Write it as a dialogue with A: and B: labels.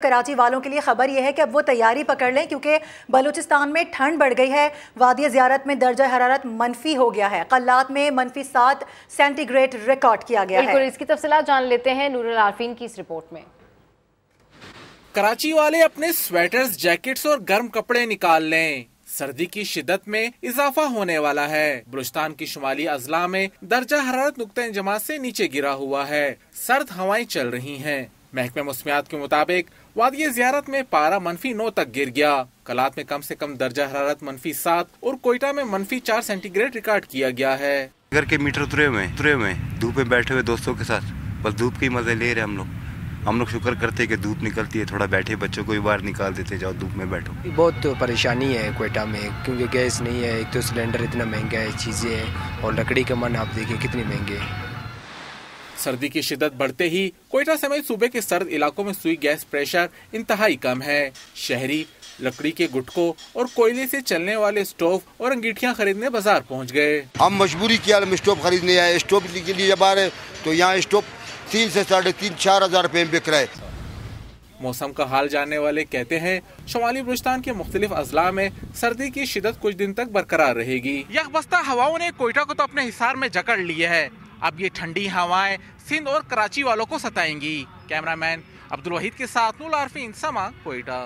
A: कराची वालों के लिए खबर यह है कि अब वो तैयारी पकड़ लें क्योंकि बलूचिस्तान में ठंड बढ़ गई है वादी ज़्यारत में दर्जा हरारत मनफी हो गया है। कल्लात में मनफी सात सेंटीग्रेड रिकॉर्ड किया गया है।
B: इसकी तफसला जान लेते हैं नूर आरफीन की इस रिपोर्ट में।
C: कराची वाले अपने स्वेटर्स जैकेट्स और गर्म कपड़े निकाल लें। सर्दी की शिदत में इजाफा होने वाला है। बलुचिस्तान की शुमाली अजला में दर्जा हरारत नुकते जमात से नीचे गिरा हुआ है। सर्द हवाएँ चल रही हैं। महकमे मौसमियात के मुताबिक वादी जियारत में पारा मनफी नौ तक गिर गया। कलात में कम से कम दर्जा हरारत मनफी सात और कोयटा में मनफी चार सेंटीग्रेड रिकॉर्ड किया गया है।
D: घर के मीटर उतरे हुए उतरे हुए धूप में बैठे हुए दोस्तों के साथ। बस धूप के मज़े ले रहे हम लोग। हम लोग शुक्र करते हैं कि धूप निकलती है थोड़ा बैठे बच्चों को भी बाहर निकाल देते जाओ धूप में बैठो।
E: बहुत तो परेशानी है कोयटा में क्योंकि गैस नहीं है एक तो सिलेंडर इतना महँगा है चीज़ें हैं और लकड़ी का मन आप देखिए कितनी महँगी है।
C: सर्दी की शिदत बढ़ते ही कोयटा समेत सूबे के सर्द इलाकों में सुई गैस प्रेशर इंतहाई कम है। शहरी लकड़ी के गुटकों और कोयले से चलने वाले स्टोव और अंगीठियाँ खरीदने बाज़ार पहुँच गए।
F: हम मजबूरी किया हम स्टोव खरीदने आए। स्टोव के लिए जब आ रहे तो यहाँ स्टोव तीन से साढ़े तीन चार हज़ार रुपए में बिक रहे
C: मौसम का हाल जानने वाले कहते हैं शुमाली बलुस्तान के मुख्तलिफ़ अजला में सर्दी की शिदत कुछ दिन तक बरकरार रहेगी। यह बस्ता हवाओं ने कोयटा को तो अपने हिसार में जकड़ लिया है। अब ये ठंडी हवाएँ सिंध और कराची वालों को सताएँगी। कैमरामैन अब्दुल वहीद के साथ नूल आरफी समा कोयटा।